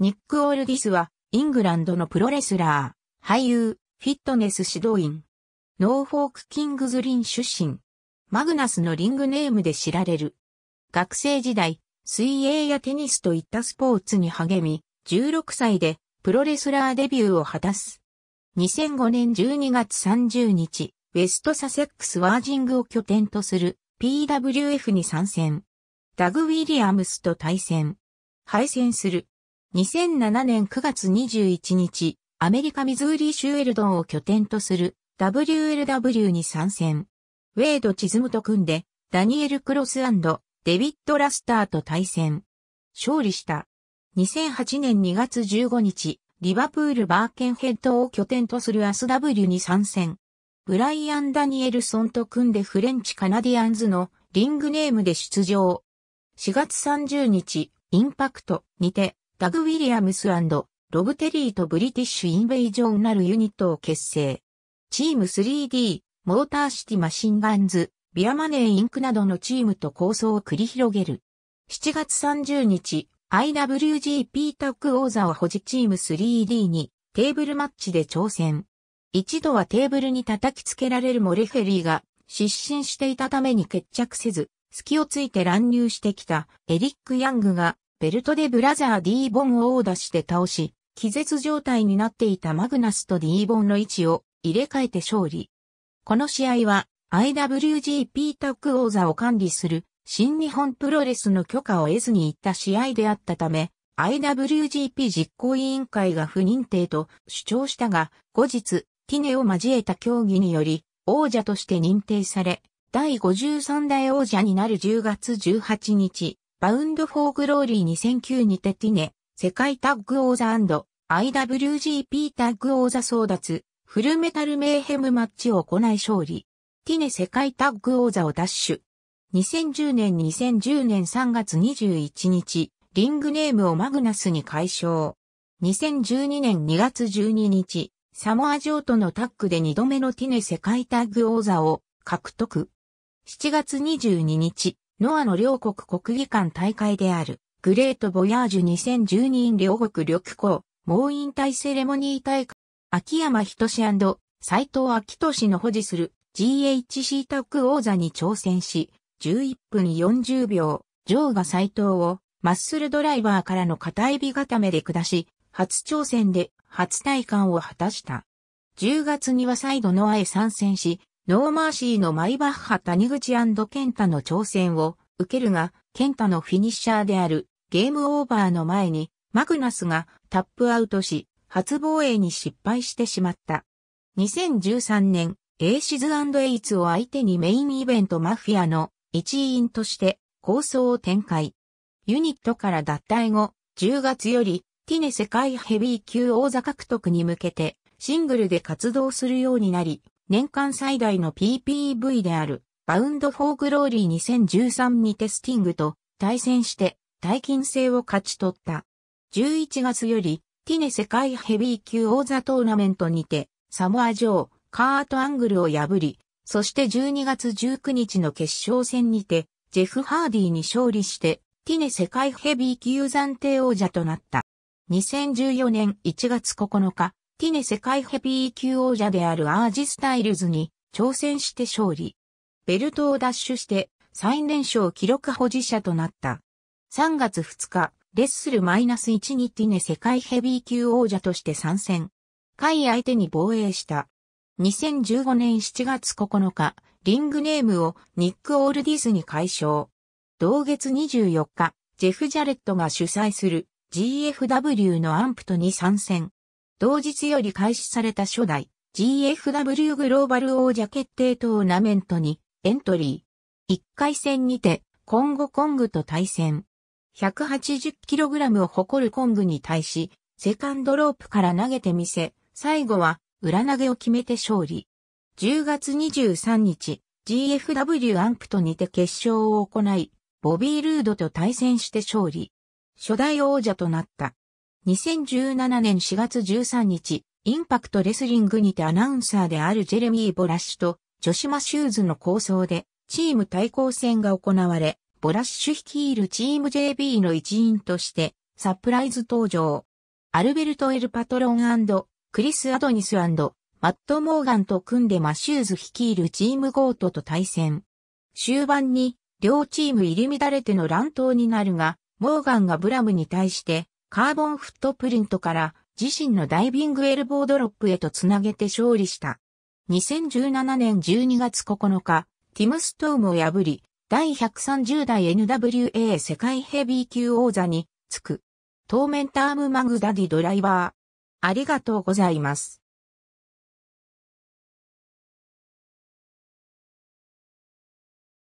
ニック・オールディスは、イングランドのプロレスラー、俳優、フィットネス指導員。ノーフォーク・キングズ・リン出身。マグナスのリングネームで知られる。学生時代、水泳やテニスといったスポーツに励み、16歳でプロレスラーデビューを果たす。2005年12月30日、ウェストサセックスワージングを拠点とする PWF に参戦。ダグ・ウィリアムスと対戦。敗戦する。2007年9月21日、アメリカミズーリー州エルドンを拠点とする WLW に参戦。ウェイド・チズムと組んで、ダニエル・クロスデビッド・ラスターと対戦。勝利した。2008年2月15日、リバプール・バーケンヘッドを拠点とするアス W に参戦。ブライアン・ダニエルソンと組んでフレンチ・カナディアンズのリングネームで出場。4月30日、インパクトにてダグ・ウィリアムスロブ・テリーとブリティッシュ・インベイジョンなるユニットを結成。チーム 3D、モーターシティ・マシンガンズ、ビアマネー・インクなどのチームと抗争を繰り広げる。7月30日、IWGP タッグ王座を保持チーム 3D にテーブルマッチで挑戦。一度はテーブルに叩きつけられるもレフェリーが失神していたために決着せず、隙をついて乱入してきたエリック・ヤングがベルトでブラザー D ボンを殴打して倒し、気絶状態になっていたマグナスと D ボンの位置を入れ替えて勝利。この試合は IWGP タッグ王座を管理する新日本プロレスの許可を得ずに行った試合であったため、IWGP 実行委員会が不認定と主張したが、後日、 TNA を交えた協議により、王者として認定され、第53代王者になる10月18日、バウンドフォーグローリー2009にて TNA 世界タッグ王座 &IWGP タッグ王座争奪、フルメタルメーヘムマッチを行い勝利。ティネ世界タッグ王座を奪取。2010年2010年3月21日、リングネームをマグナスに解消。2012年2月12日、サモア上とのタッグで2度目のティネ世界タッグ王座を獲得。7月22日、ノアの両国国技館大会である、グレートボヤージュ2012両国緑校、猛引退セレモニー大会、秋山準斎藤彰俊の保持する GHC タッグ王座に挑戦し、11分40秒、ジョーが斎藤をマッスルドライバーからの片指固めで下し、初挑戦で初戴冠を果たした。10月には再度ノアへ参戦し、ノーマーシーのマイバッハ谷口ケンタの挑戦を受けるが、ケンタのフィニッシャーであるゲームオーバーの前にマグナスがタップアウトし、初防衛に失敗してしまった。2013年、エーシズエイツを相手にメインイベントマフィアの一員として抗争を展開。ユニットから脱退後、10月より TNA 世界ヘビー級王座獲得に向けてシングルで活動するようになり、年間最大の PPV であるバウンドフォーグローリー2013にてスティングと対戦して大金星を勝ち取った。11月よりティネ世界ヘビー級王座トーナメントにてサモア上カートアングルを破り、そして12月19日の決勝戦にてジェフ・ハーディに勝利してティネ世界ヘビー級暫定王者となった。2014年1月9日、ティネ世界ヘビー級王者であるアージスタイルズに挑戦して勝利。ベルトを奪取して最年少記録保持者となった。3月2日、レッスル -1 にティネ世界ヘビー級王者として参戦。海相手に防衛した。2015年7月9日、リングネームをニック・オールディスに解消。同月24日、ジェフ・ジャレットが主催する GFW のアンプトに参戦。同日より開始された初代 GFW グローバル王者決定トーナメントにエントリー。1回戦にてコンゴコングと対戦。180kg を誇るコングに対し、セカンドロープから投げてみせ、最後は裏投げを決めて勝利。10月23日、GFW アンプトにて決勝を行い、ボビー・ルードと対戦して勝利。初代王者となった。2017年4月13日、インパクトレスリングにてアナウンサーであるジェレミー・ボラッシュと、ジョシマ・シューズの構想で、チーム対抗戦が行われ、ボラッシュ率いるチーム JB の一員として、サプライズ登場。アルベルト・エル・パトロンクリス・アドニスマット・モーガンと組んでマシューズ率いるチームゴートと対戦。終盤に両チーム入り乱れての乱闘になるが、モーガンがブラムに対してカーボンフットプリントから自身のダイビングエルボードロップへとつなげて勝利した。2017年12月9日、ティム・ストームを破り、第130代 NWA 世界ヘビー級王座につく。当面タームマグダディドライバー。ありがとうございます。